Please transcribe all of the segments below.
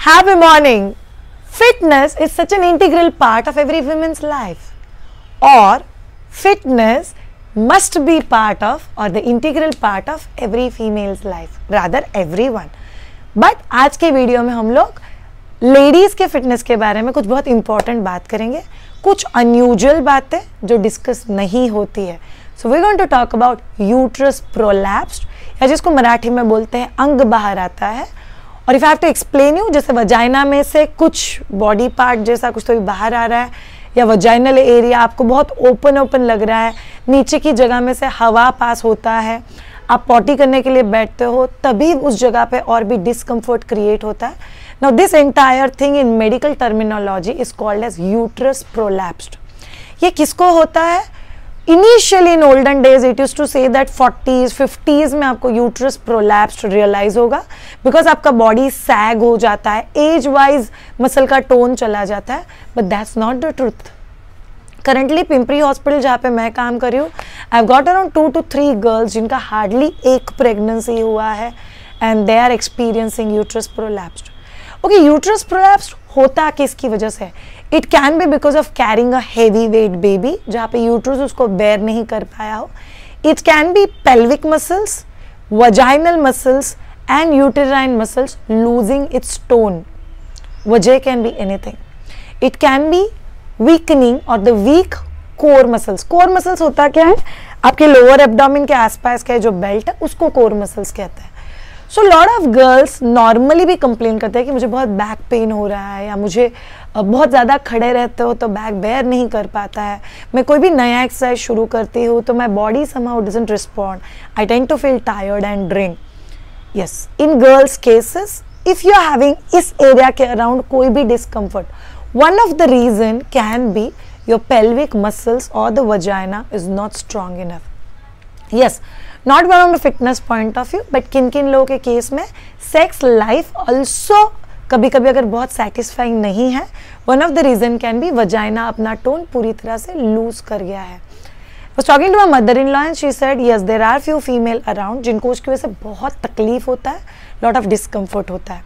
Happy morning. Fitness is such an integral part of every woman's life. Or fitness must be part of or the integral part of every female's life. Rather everyone. But आज के video में हम लोग ladies के fitness के बारे में कुछ बहुत इंपॉर्टेंट बात करेंगे कुछ अनयूजल बातें जो डिस्कस नहीं होती है so we going to talk about uterus prolapsed या जिसको मराठी में बोलते हैं अंग बाहर आता है और if I have to explain you जैसे वजाइना में से कुछ बॉडी पार्ट जैसा कुछ तो भी बाहर आ रहा है, या वजाइनल एरिया आपको बहुत ओपन ओपन लग रहा है, नीचे की जगह में से हवा पास होता है, आप पॉटी करने के लिए बैठते हो, तभी उस जगह पे और भी डिस्कम्फर्ट क्रिएट होता है। Now this entire thing in medical terminology is called as uterus prolapsed ये किसको होता है? Initially in olden days it use to say that forties fifties में आपको यूट्रस प्रोलैप्स्ड रियलाइज़ होगा बिकॉज़ आपका बॉडी सैग हो जाता है एज वाइज मसल का टोन चला जाता है but that's not the truth currently Pimpri hospital जहाँ पे मैं काम कर रही हूँ I got around two two three girls जिनका हार्डली एक प्रेगनेंसी हुआ है and they are experiencing uterus prolapsed okay uterus prolapsed होता किसकी वजह से? It can be because of carrying a heavy weight baby जहाँ पे यूट्रस उसको बेयर नहीं कर पाया हो. It can be pelvic muscles vaginal muscles and uterine muscles losing its tone वजह can be anything it can be weakening और the weak core muscles core muscles होता क्या है? आपके लोअर एब्डोमिन के आसपास का जो बेल्ट है, उसको कोर मसल्स कहते हैं. So lot of girls normally भी कंप्लेन करते हैं कि मुझे बहुत बैक पेन हो रहा है या मुझे बहुत ज़्यादा खड़े रहते हो तो बैक बेयर नहीं कर पाता है। मैं कोई भी नया एक्सरसाइज शुरू करती हूँ तो मैं body somehow doesn't respond I tend to feel tired and drained yes in girls cases if you are having इस एरिया के अराउंड कोई भी discomfort One of the reason can be your pelvic muscles or the vagina is not strong enough. Yes, not from a fitness point of view, but किन किन लोगों के case में sex life also कभी कभी अगर बहुत सेटिस्फाइंग नहीं है one of the reason can be vagina अपना टोन पूरी तरह से लूज कर गया है। Talking to my mother in law and she said, yes, there are few female around जिनको उसकी वजह से बहुत तकलीफ़ होता है लॉट ऑफ़ discomfort होता है।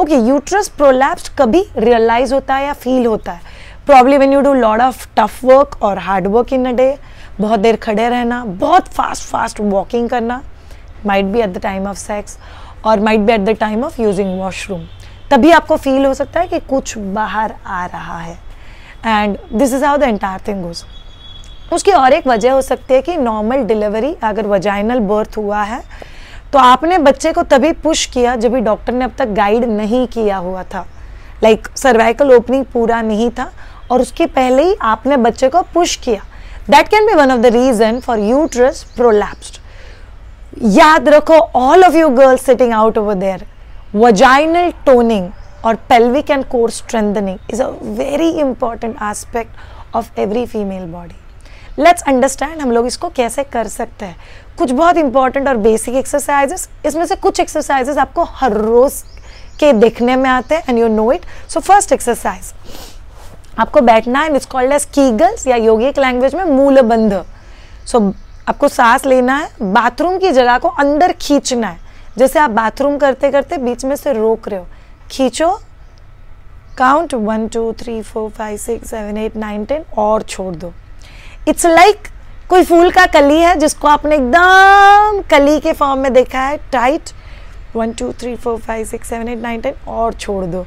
ओके यूट्रस प्रोलैप्स कभी रियलाइज़ होता है या फील होता है? Probably when you do lot of tough work और hard work in a day बहुत देर खड़े रहना, बहुत फास्ट फास्ट वॉकिंग करना might be at the time of sex और might be at the time of using washroom तभी आपको फील हो सकता है कि कुछ बाहर आ रहा है। And this is how the entire thing goes उसकी और एक वजह हो सकती है कि नॉर्मल डिलीवरी अगर वजाइनल बर्थ हुआ है तो आपने बच्चे को तभी पुश किया जब भी डॉक्टर ने अब तक गाइड नहीं किया हुआ था। लाइक सर्वाइकल ओपनिंग पूरा नहीं था और उसके पहले ही आपने बच्चे को पुश किया। That can be one of the reason for uterus prolapsed याद रखो all of you girls sitting out over there vaginal toning और pelvic and core strengthening is a very important aspect of every female body let's understand हम लोग इसको कैसे कर सकते हैं। कुछ बहुत इंपॉर्टेंट और बेसिक एक्सरसाइजेस इसमें से कुछ एक्सरसाइजेस आपको हर रोज के देखने में आते हैं and you know it so first exercise आपको बैठना है कॉल्ड एज कीगल्स या योगिक लैंग्वेज में मूलबंध। सो so, आपको सांस लेना है बाथरूम की जगह को अंदर खींचना है। जैसे आप बाथरूम करते करते बीच में से रोक रहे हो। खींचो। Count one two three four five six seven eight nine ten और छोड़ दो। इट्स लाइक like कोई फूल का कली है जिसको आपने एकदम कली के फॉर्म में देखा है। Tight one two three four five six seven eight nine ten और छोड़ दो।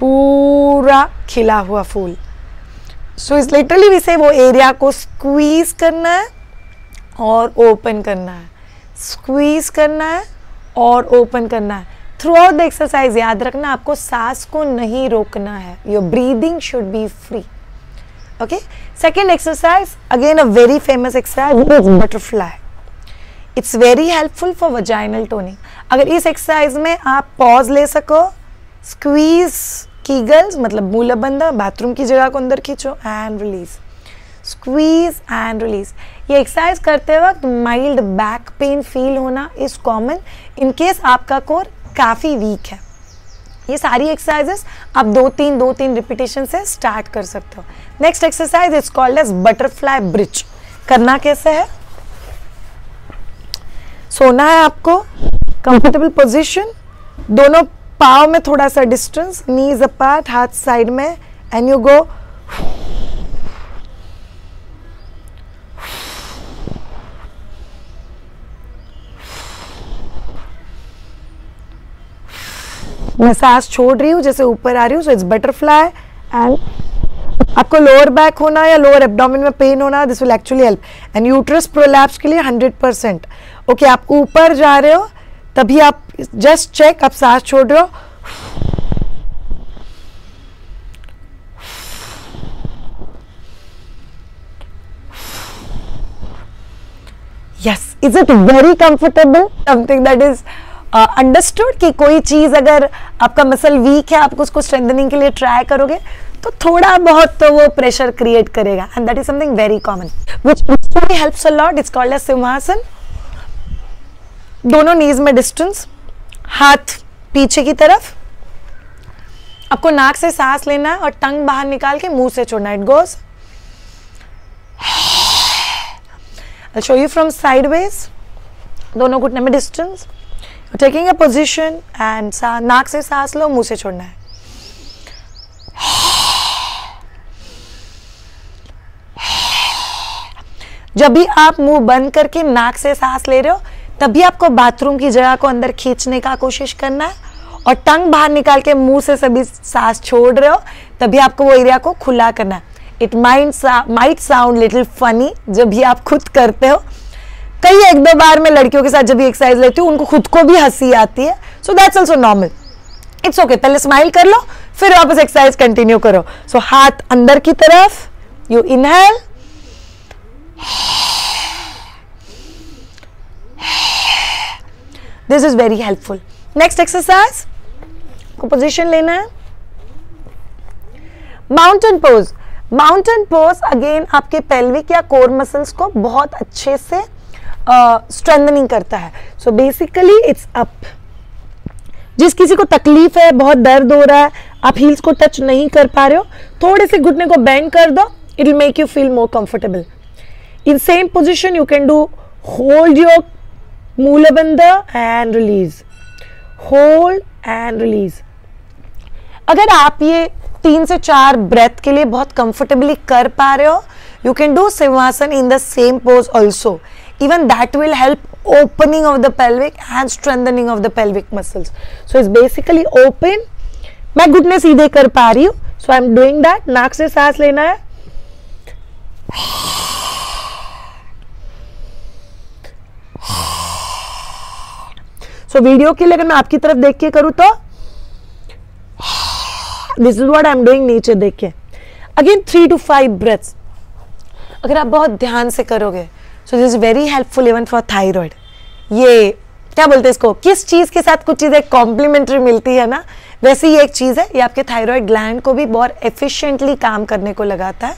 पूरा खिला हुआ फूल। सो इस लिटरली भी से वो एरिया को स्क्वीज करना है और ओपन करना है। स्क्वीज करना है। और ओपन करना है। थ्रू आउट द एक्सरसाइज याद रखना, आपको सांस को नहीं रोकना है। Your breathing should be free okay second exercise again a very famous exercise butterfly it's very helpful for vaginal toning अगर इस एक्सरसाइज में आप पॉज ले सको स्क्वीज कीगल्स मतलब मूला बंदा बाथरूम की जगह को अंदर खींचो and release squeeze and release ये एक्सरसाइज करते वक्त माइल्ड बैक पेन फील होना इज़ कॉमन इन केस आपका कोर काफ़ी वीक है। ये सारी एक्सरसाइजेस आप दो तीन दो तीन रिपीटेशन से स्टार्ट कर सकते हो। Next exercise is called as butterfly bridge करना कैसे है? सोना है आपको कंफर्टेबल पोजीशन दोनों पाव में थोड़ा सा डिस्टेंस नीज अपार्ट हाथ साइड में एंड यू गो मैं सांस छोड़ रही हूँ, जैसे ऊपर आ रही हूँ सो इट्स बटरफ्लाई एंड आपको लोअर बैक होना या लोअर एब्डोमिन में पेन होना this will actually help and uterus prolapse के लिए 100 परसेंट ओके आप ऊपर जा रहे हो, तभी आप जस्ट चेक आप सांस छोड़ रहे हो। Yes is it very comfortable something that is understood कि कोई चीज़ अगर आपका मसल वीक है, आप उसको स्ट्रेंथनिंग के लिए ट्राई करोगे तो थोड़ा बहुत तो वो प्रेशर क्रिएट करेगा। And that is something very common which helps a lot it's called as simhasana दोनों नीज में डिस्टेंस हाथ पीछे की तरफ़। आपको नाक से सांस लेना है और टंग बाहर निकाल के मुँह से छोड़ना it goes I'll show you from sideways. दोनों घुटने में distance taking a position and नाक से सांस लो मुँह से छोड़ना है जब भी आप मुँह बंद करके नाक से सांस ले रहे हो तभी आपको बाथरूम की जगह को अंदर खींचने का कोशिश करना है और टंग बाहर निकाल के मुँह से सभी सांस छोड़ रहे हो तभी आपको वो एरिया को खुला करना है। It mind might sound little funny जब भी आप खुद करते हो कई एक दो बार मैं लड़कियों के साथ जब भी एक्सरसाइज लेती हूँ उनको खुद को भी हँसी आती है। So that's also normal it's okay पहले स्माइल कर लो फिर वापस एक्सरसाइज कंटिन्यू करो। सो so, हाथ अंदर की तरफ़ you inhale this is very helpful next exercise को पोजिशन लेना है। Mountain pose mountain pose again आपके पेल्विक या कोर मसल्स को बहुत अच्छे से स्ट्रेंथनिंग uh, करता है। सो बेसिकली इट्स अप जिस किसी को तकलीफ़ है बहुत दर्द हो रहा है आप हील्स को टच नहीं कर पा रहे हो थोड़े से घुटने को बेंड कर दो it will make you feel more comfortable in same position you can do hold your mulabandha and release hold and release अगर आप ये तीन से चार ब्रेथ के लिए बहुत कंफर्टेबली कर पा रहे हो you can do simhasana in the same pose also even that will help opening of the pelvic and strengthening of the pelvic muscles. So it's basically open. मैं घुटने सीधे पा रही हूँ। So I am doing that नाक से सांस लेना है। सो so, वीडियो के लिए अगर मैं आपकी तरफ़ देख के करूँ तो this is what I am doing नीचे देख के। Again three two five breaths अगर आप बहुत ध्यान से करोगे so this is very helpful even for thyroid ये, क्या बोलते हैं इसको? किस चीज़ के साथ कुछ चीज़ें कॉम्प्लीमेंट्री मिलती है ना? वैसे ही एक चीज़ है, ये आपके थायराइड ग्लैंड को भी बहुत एफिशिएंटली काम करने को लगाता है।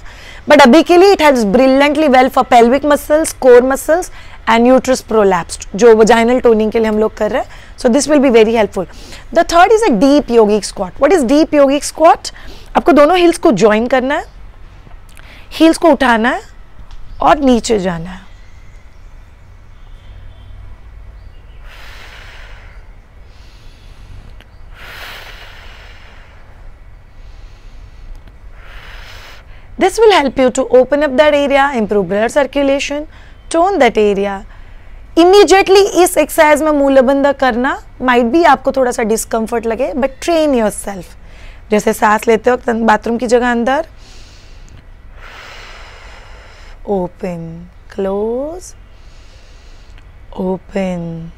बट अभी के लिए it has brilliantly well for pelvic muscles core muscles and uterus prolapsed जो वजाइनल टोनिंग के लिए हम लोग कर रहे हैं। So this will be very helpful the third is a deep yogic squat what is deep yogic squat आपको दोनों हिल्स को ज्वाइन करना है। हील्स को उठाना है। और नीचे जाना है This will help you to open up that area, improve blood circulation, tone that area. Immediately इस एक्सरसाइज में मूलबंध करना माइट भी आपको थोड़ा सा डिस्कम्फर्ट लगे बट ट्रेन योर सेल्फ जैसे सांस लेते हो बाथरूम की जगह अंदर ओपन क्लोज ओपन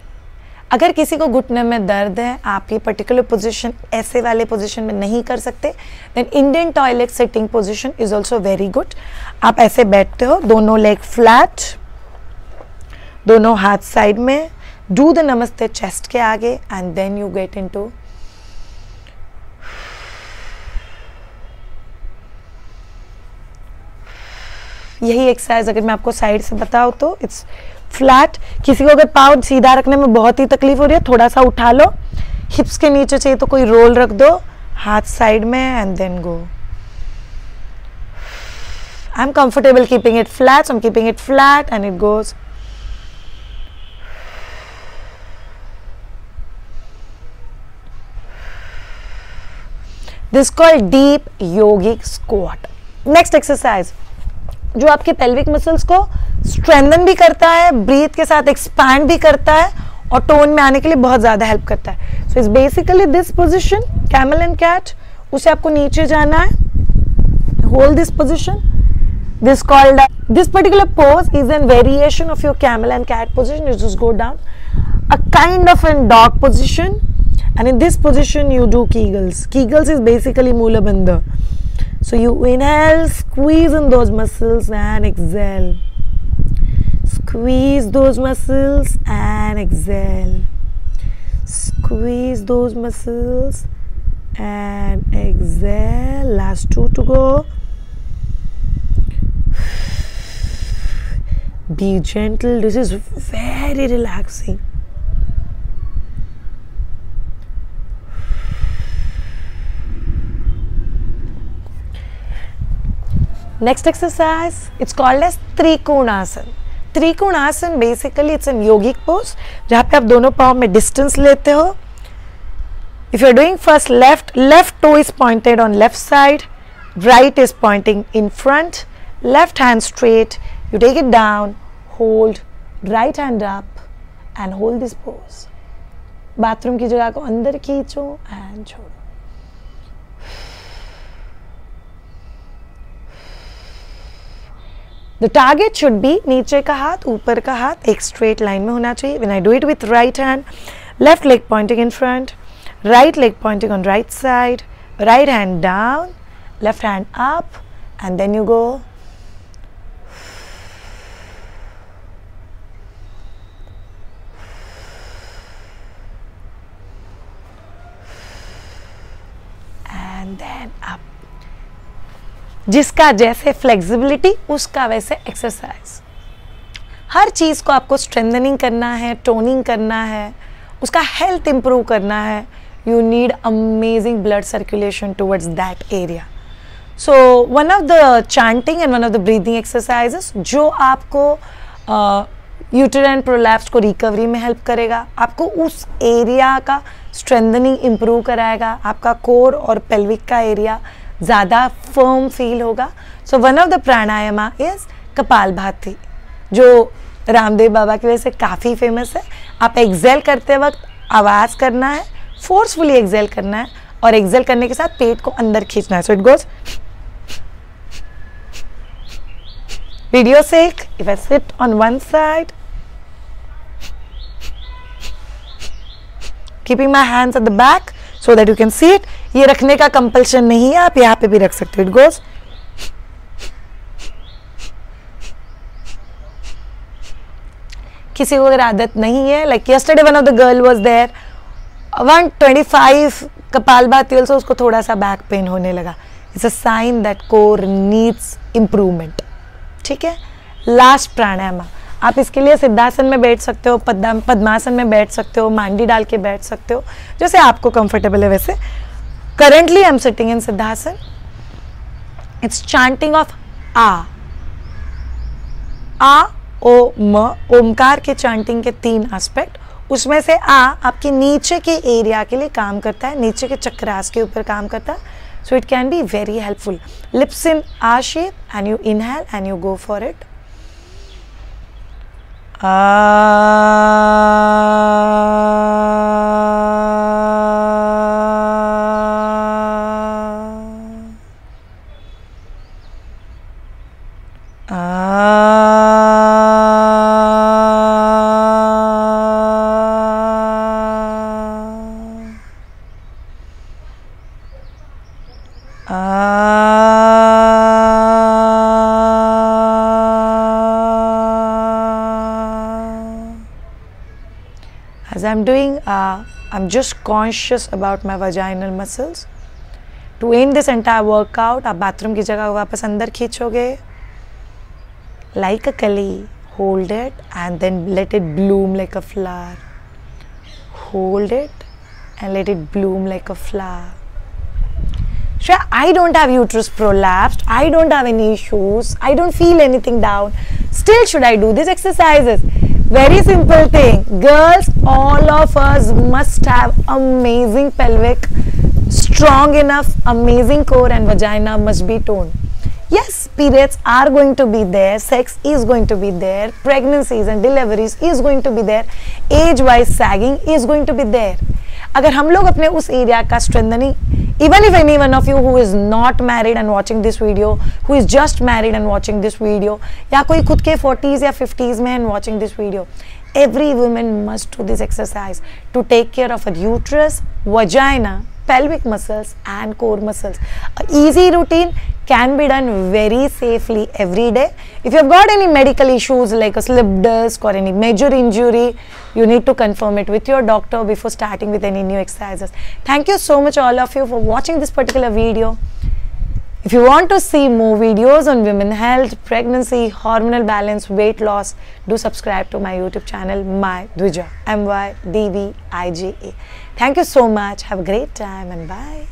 अगर किसी को घुटने में दर्द है, आप ये पर्टिकुलर पोजीशन ऐसे वाले पोजीशन में नहीं कर सकते then Indian toilet sitting position is also very good आप ऐसे बैठते हो, दोनों लेग फ्लैट दोनों हाथ साइड में डू द नमस्ते चेस्ट के आगे and then you get in यही एक्सरसाइज अगर मैं आपको साइड से बताऊँ तो इट्स फ्लैट किसी को अगर पाँव सीधा रखने में बहुत ही तकलीफ़ हो रही है थोड़ा सा उठा लो. हिप्स के नीचे चाहिए तो कोई रोल रख दो. हाथ साइड में and then go I am comfortable keeping it flat I am keeping it flat and it goes this called deep yogic squat next exercise जो आपके पेल्विक मसल्स को स्ट्रेंथन भी करता है ब्रीथ के साथ एक्सपैंड भी करता है और टोन में आने के लिए बहुत ज़्यादा हेल्प करता है। So it's basically this position camel and cat उसे आपको नीचे जाना है। Whole this position this called this particular pose is an variation of your camel and cat position is go down a kind of an dog position and in this position you do kegels kegels is basically मूलबंध so you inhale squeeze in those muscles and exhale. Squeeze those muscles and exhale. Squeeze those muscles and exhale. Last two to go. Be gentle. This is very relaxing next exercise it's called आसन त्रिकोण आसन basically it's an yogic pose जहाँ पे आप दोनों पाव में distance लेते हो। If you are doing first left left toe is pointed on left side right is pointing in front left hand straight you take it down hold right hand up and hold this pose bathroom की जगह को अंदर खींचो and छोड़ो। The target should be नीचे का हाथ, ऊपर का हाथ, एक स्ट्रेट लाइन में होना चाहिए। When I do it with right hand left leg pointing in front right leg pointing on right side right hand down left hand up and then you go and then up जिसका जैसे flexibility उसका वैसे exercise हर चीज़ को आपको strengthening करना है toning करना है, उसका हेल्थ इंप्रूव करना है. You need amazing blood circulation towards that area so one of the chanting and one of the breathing exercises जो आपको यूटरन प्रोलैप्स को रिकवरी में हेल्प करेगा, आपको उस एरिया का स्ट्रेंथनिंग इम्प्रूव कराएगा, आपका कोर और पेल्विक का एरिया ज़्यादा फर्म फील होगा। So one of the pranayama is kapal bhati, जो रामदेव बाबा की वजह से काफ़ी फ़ेमस है। आप एक्सेल करते वक्त आवाज़ करना है फोर्सफुली एक्सेल करना है और एक्सेल करने के साथ पेट को अंदर खींचना है। So it goes video sec if I sit on one side keeping my hands at the back so that you can see it ये रखने का कंपल्शन नहीं है, आप यहाँ पे भी रख सकते हो इट गोज किसी को अगर आदत नहीं है like yesterday one of the girl was there 125 kapalbhati also उसको थोड़ा सा बैक पेन होने लगा. It's a sign that core needs improvement ठीक है? लास्ट प्राणायाम. आप इसके लिए सिद्धासन में बैठ सकते हो, पद्मा, पद्मासन में बैठ सकते हो, मांडी डाल के बैठ सकते हो, जैसे आपको कंफर्टेबल है वैसे. I am sitting in siddhasana it's chanting of आ आ ओ म ओमकार के चांटिंग के तीन एस्पेक्ट उसमें से आ आपके नीचे के एरिया के लिए काम करता है, नीचे के चक्रास के ऊपर काम करता है. So it can be very helpful lips in uh shape and you inhale and you go for it as I'm just conscious about my vaginal muscles. To end this entire workout, आप bathroom की जगह वापस अंदर खींचोगे like a kali, hold it and then let it bloom like a flower. Hold it and let it bloom like a flower. Shreya, I don't have uterus prolapsed. I don't have any issues. I don't feel anything down. Still, should I do these exercises? Very simple thing. Girls, all of us must have amazing pelvic strong enough, amazing core and vagina must be toned. Yes, periods are going to be there, sex is going to be there, pregnancies and deliveries is going to be there, age wise sagging is going to be there. अगर हम लोग अपने उस area का strengthening even if any one of you who is not married and watching this video who is just married and watching this video या कोई खुद के फोर्टीज या फिफ्टीज में and watching this video every woman must do this exercise to take care of her uterus, vagina, pelvic muscles and core muscles. A easy routine can be done very safely every day. If you have got any medical issues like a slip disc or any major injury, you need to confirm it with your doctor before starting with any new exercises. Thank you so much all of you for watching this particular video. If you want to see more videos on women health, pregnancy, hormonal balance, weight loss, do subscribe to my YouTube channel, My Dvija, M-Y-D-V-I-G-A. Thank you so much. Have a great time and bye.